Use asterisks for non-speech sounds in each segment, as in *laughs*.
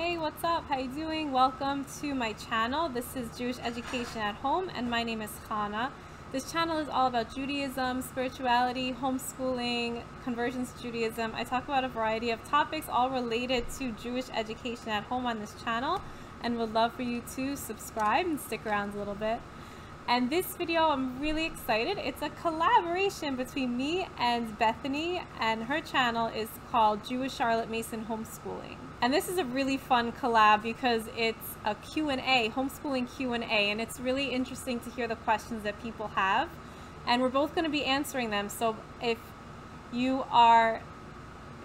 Hey, what's up? How you doing? Welcome to my channel. This is Jewish Education at Home and my name is Chana. This channel is all about Judaism, spirituality, homeschooling, conversions to Judaism. I talk about a variety of topics all related to Jewish education at home on this channel and would love for you to subscribe and stick around a little bit. And this video, I'm really excited. It's a collaboration between me and Bethany, and her channel is called Jewish Charlotte Mason Homeschooling. And this is a really fun collab because it's a Q&A, homeschooling Q&A, and it's really interesting to hear the questions that people have. And we're both going to be answering them. So if you are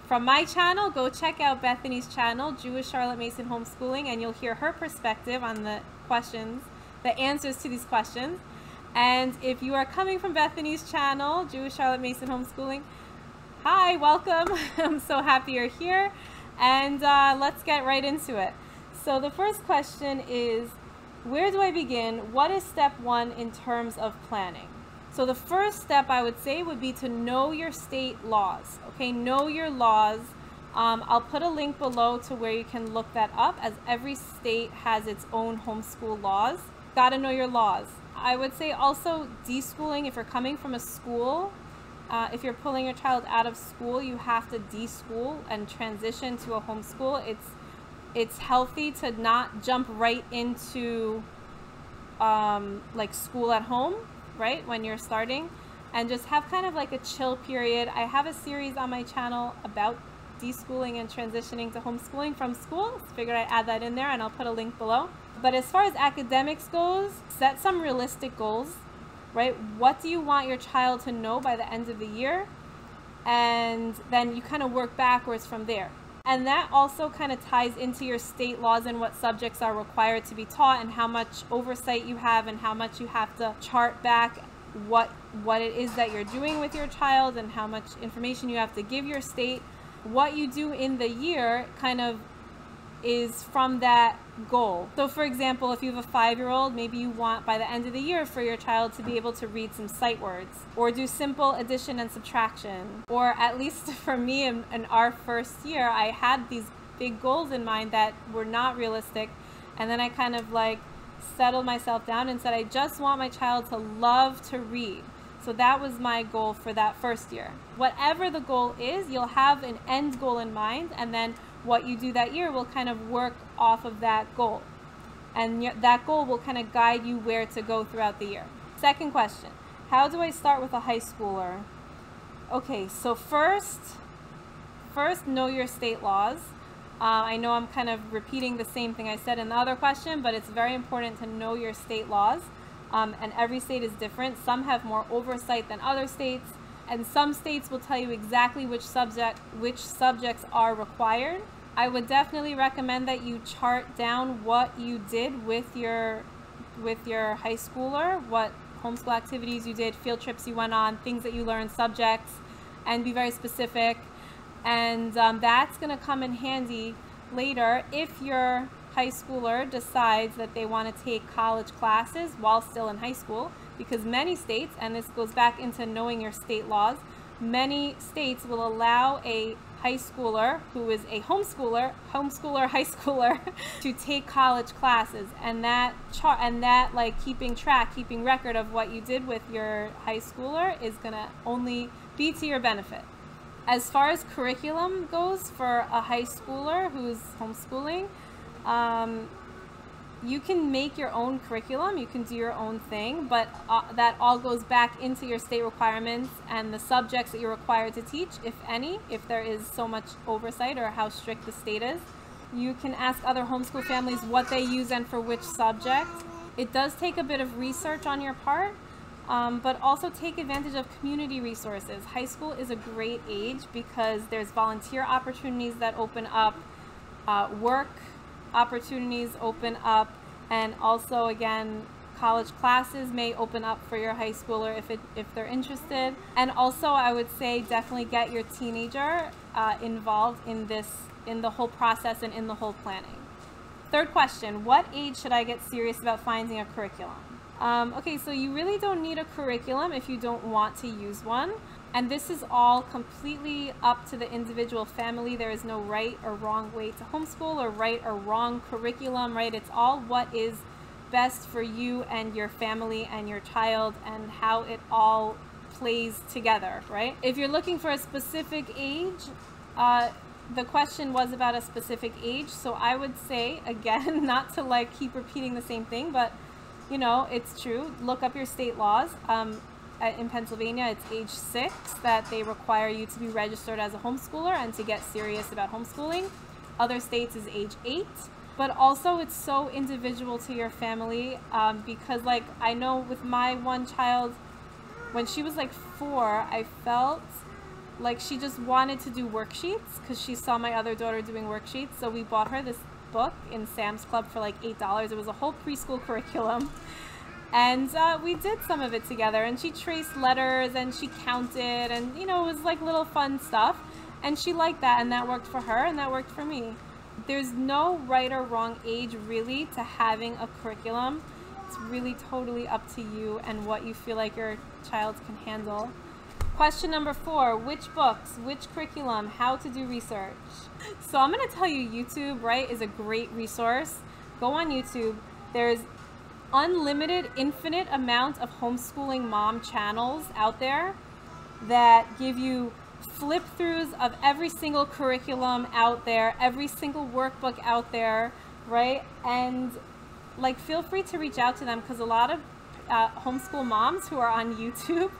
from my channel, go check out Bethany's channel, Jewish Charlotte Mason Homeschooling, and you'll hear her perspective on the questions the answers to these questions. And if you are coming from Bethany's channel, Jewish Charlotte Mason Homeschooling, hi, welcome. *laughs* I'm so happy you're here. And uh, let's get right into it. So the first question is, where do I begin? What is step one in terms of planning? So the first step I would say would be to know your state laws. Okay, know your laws. Um, I'll put a link below to where you can look that up as every state has its own homeschool laws got to know your laws. I would say also deschooling, if you're coming from a school, uh, if you're pulling your child out of school, you have to deschool and transition to a homeschool. It's it's healthy to not jump right into um, like school at home, right, when you're starting, and just have kind of like a chill period. I have a series on my channel about deschooling and transitioning to homeschooling from school. Figured I'd add that in there, and I'll put a link below. But as far as academics goes, set some realistic goals, right? What do you want your child to know by the end of the year? And then you kind of work backwards from there. And that also kind of ties into your state laws and what subjects are required to be taught and how much oversight you have and how much you have to chart back what what it is that you're doing with your child and how much information you have to give your state. What you do in the year kind of is from that goal. So for example, if you have a five-year-old, maybe you want by the end of the year for your child to be able to read some sight words or do simple addition and subtraction. Or at least *laughs* for me in, in our first year, I had these big goals in mind that were not realistic. And then I kind of like settled myself down and said, I just want my child to love to read. So that was my goal for that first year. Whatever the goal is, you'll have an end goal in mind and then what you do that year will kind of work off of that goal. And that goal will kind of guide you where to go throughout the year. Second question, how do I start with a high schooler? Okay, so first, first know your state laws. Uh, I know I'm kind of repeating the same thing I said in the other question, but it's very important to know your state laws. Um, and every state is different. Some have more oversight than other states, and some states will tell you exactly which subject which subjects are required. I would definitely recommend that you chart down what you did with your with your high schooler, what homeschool activities you did, field trips you went on, things that you learned, subjects, and be very specific. And um, that's going to come in handy later if your high schooler decides that they want to take college classes while still in high school because many states, and this goes back into knowing your state laws, many states will allow a high schooler who is a homeschooler, homeschooler, *laughs* high schooler, *laughs* to take college classes, and that chart and that like keeping track, keeping record of what you did with your high schooler is gonna only be to your benefit. As far as curriculum goes for a high schooler who's homeschooling, um, you can make your own curriculum, you can do your own thing, but uh, that all goes back into your state requirements and the subjects that you're required to teach, if any, if there is so much oversight or how strict the state is. You can ask other homeschool families what they use and for which subject. It does take a bit of research on your part, um, but also take advantage of community resources. High school is a great age because there's volunteer opportunities that open up, uh, work opportunities open up and also again college classes may open up for your high schooler if, it, if they're interested and also I would say definitely get your teenager uh, involved in this in the whole process and in the whole planning. Third question, what age should I get serious about finding a curriculum? Um, okay, so you really don't need a curriculum if you don't want to use one. And this is all completely up to the individual family. There is no right or wrong way to homeschool or right or wrong curriculum, right? It's all what is best for you and your family and your child and how it all plays together, right? If you're looking for a specific age, uh, the question was about a specific age. So I would say, *laughs* again, not to like keep repeating the same thing, but you know, it's true. Look up your state laws. Um, in Pennsylvania, it's age six that they require you to be registered as a homeschooler and to get serious about homeschooling. Other states is age eight. But also, it's so individual to your family um, because, like, I know with my one child, when she was like four, I felt like she just wanted to do worksheets because she saw my other daughter doing worksheets. So we bought her this book in Sam's Club for like $8. It was a whole preschool *laughs* curriculum and uh, we did some of it together and she traced letters and she counted and you know it was like little fun stuff. And she liked that and that worked for her and that worked for me. There's no right or wrong age really to having a curriculum. It's really totally up to you and what you feel like your child can handle. Question number four which books which curriculum how to do research? So i'm going to tell you youtube right is a great resource. Go on youtube. There's unlimited, infinite amount of homeschooling mom channels out there that give you flip throughs of every single curriculum out there, every single workbook out there, right? And like, feel free to reach out to them because a lot of uh, homeschool moms who are on *laughs* YouTube,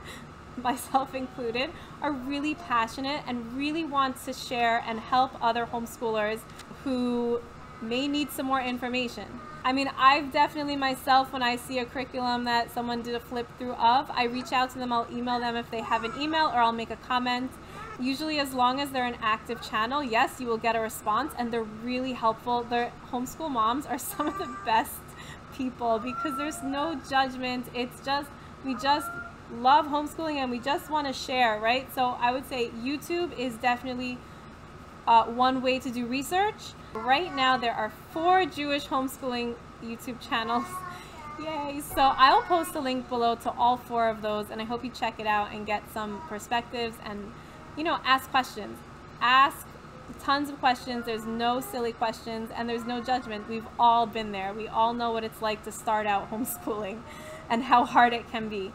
myself included, are really passionate and really want to share and help other homeschoolers who may need some more information. I mean, I've definitely myself, when I see a curriculum that someone did a flip through of, I reach out to them, I'll email them if they have an email, or I'll make a comment. Usually, as long as they're an active channel, yes, you will get a response, and they're really helpful. Their homeschool moms are *laughs* some of the best people because there's no judgment. It's just, we just love homeschooling and we just want to share, right? So I would say YouTube is definitely uh, one way to do research. Right now there are four Jewish homeschooling YouTube channels. *laughs* Yay! So I'll post a link below to all four of those and I hope you check it out and get some perspectives and, you know, ask questions. Ask tons of questions. There's no silly questions and there's no judgment. We've all been there. We all know what it's like to start out *laughs* homeschooling and how hard it can be.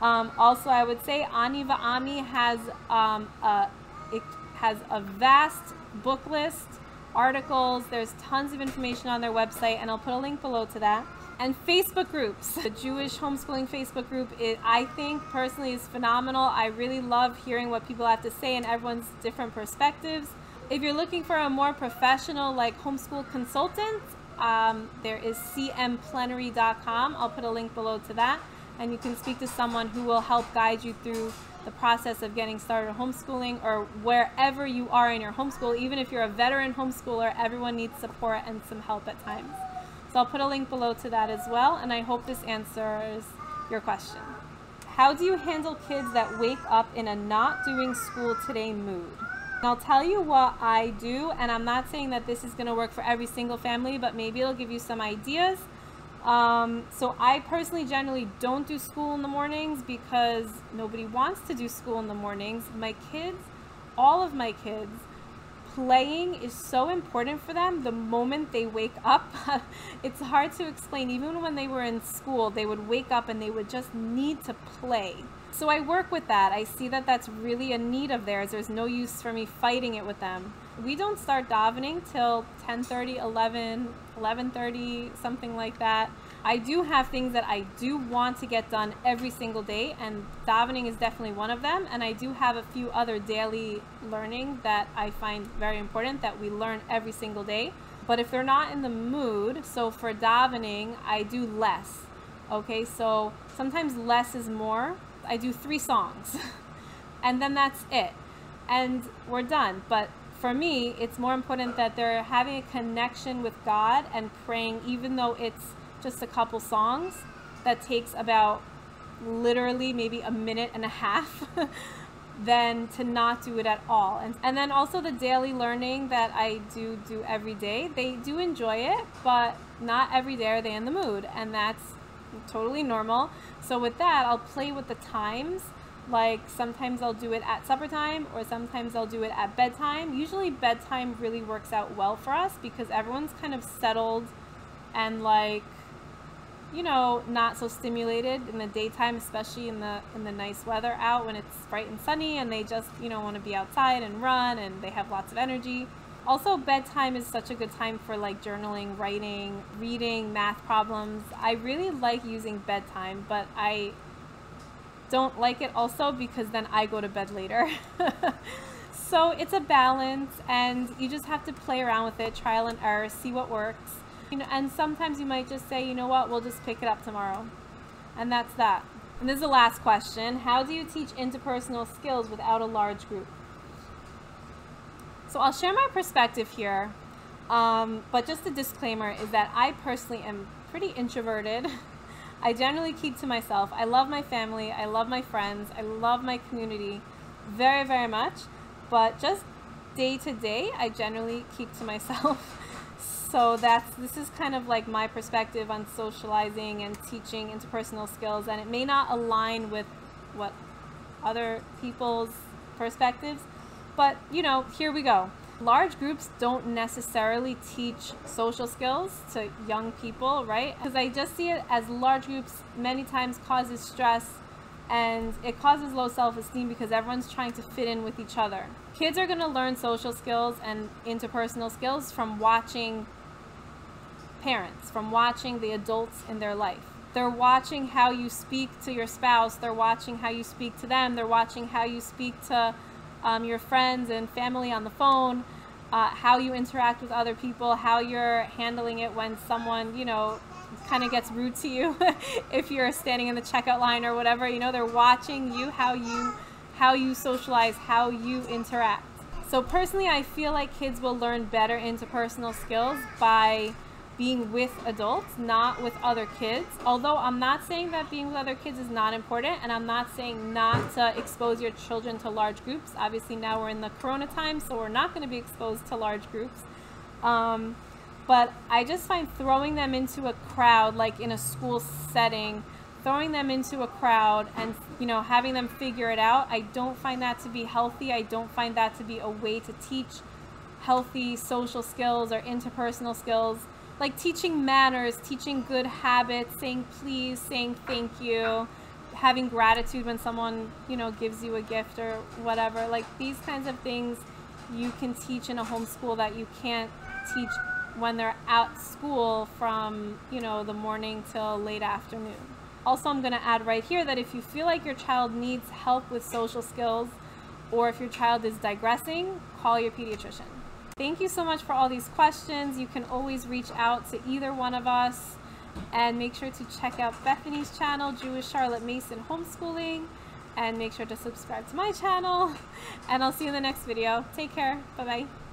Um, also, I would say Ani Va'ami has um, a, it has a vast book list, articles, there's tons of information on their website, and I'll put a link below to that. And Facebook groups. The Jewish homeschooling Facebook group, I think personally is phenomenal. I really love hearing what people have to say and everyone's different perspectives. If you're looking for a more professional, like homeschool consultant, um, there is cmplenary.com. I'll put a link below to that. And you can speak to someone who will help guide you through the process of getting started homeschooling or wherever you are in your homeschool, even if you're a veteran homeschooler, everyone needs support and some help at times. So I'll put a link below to that as well, and I hope this answers your question. How do you handle kids that wake up in a not doing school today mood? And I'll tell you what I do, and I'm not saying that this is going to work for every single family, but maybe it'll give you some ideas um, so I personally generally don't do school in the mornings because nobody wants to do school in the mornings. My kids, all of my kids, playing is so important for them the moment they wake up. *laughs* it's hard to explain. Even when they were in school, they would wake up and they would just need to play. So I work with that. I see that that's really a need of theirs. There's no use for me fighting it with them. We don't start davening till 10:30, 11, 11:30, something like that. I do have things that I do want to get done every single day, and davening is definitely one of them. And I do have a few other daily learning that I find very important that we learn every single day. But if they're not in the mood, so for davening, I do less. Okay, so sometimes less is more. I do three songs, *laughs* and then that's it, and we're done. But for me, it's more important that they're having a connection with God and praying, even though it's just a couple songs that takes about literally maybe a minute and a half *laughs* than to not do it at all. And, and then also the daily learning that I do do every day, they do enjoy it, but not every day are they in the mood. And that's totally normal. So with that, I'll play with the times Like sometimes I'll do it at supper time or sometimes I'll do it at bedtime. Usually bedtime really works out well for us because everyone's kind of settled and like you know, not so stimulated in the daytime, especially in the in the nice weather out when it's bright and sunny and they just, you know, want to be outside and run and they have lots of energy. Also, bedtime is such a good time for like journaling, writing, reading, math problems. I really like using bedtime, but I don't like it also because then I go to bed later. *laughs* so it's a balance and you just have to play around with it, trial and error, see what works. You know, and sometimes you might just say, you know what, we'll just pick it up tomorrow. And that's that. And this is the last question. How do you teach interpersonal skills without a large group? So I'll share my perspective here. Um, but just a disclaimer is that I personally am pretty introverted. *laughs* I generally keep to myself. I love my family. I love my friends. I love my community very, very much. But just day to day, I generally keep to myself. *laughs* so that's this is kind of like my perspective on socializing and teaching interpersonal skills and it may not align with what other people's perspectives but you know here we go large groups don't necessarily teach social skills to young people right because i just see it as large groups many times causes stress and it causes low self-esteem because everyone's trying to fit in with each other kids are going to learn social skills and interpersonal skills from watching parents from watching the adults in their life. They're watching how you speak to your spouse, they're watching how you speak to them, they're watching how you speak to um, your friends and family on the phone, uh, how you interact with other people, how you're handling it when someone, you know, kind of gets rude to you *laughs* if you're standing in the checkout line or whatever. You know, they're watching you, how you how you socialize, how you interact. So personally, I feel like kids will learn better interpersonal skills by being with adults, not with other kids. Although I'm not saying that being with other kids is not important, and I'm not saying not to expose your children to large groups. Obviously, now we're in the corona time, so we're not going to be exposed to large groups. Um, but I just find throwing them into a crowd, like in a school setting, throwing them into a crowd and you know having them figure it out, I don't find that to be healthy. I don't find that to be a way to teach healthy social skills or interpersonal skills like teaching manners, teaching good habits, saying please, saying thank you, having gratitude when someone, you know, gives you a gift or whatever. Like these kinds of things you can teach in a homeschool that you can't teach when they're at school from, you know, the morning till late afternoon. Also, I'm going to add right here that if you feel like your child needs help with social skills or if your child is digressing, call your pediatrician. Thank you so much for all these questions. You can always reach out to either one of us and make sure to check out Bethany's channel, Jewish Charlotte Mason Homeschooling, and make sure to subscribe to my channel. *laughs* And I'll see you in the next video. Take care. Bye-bye.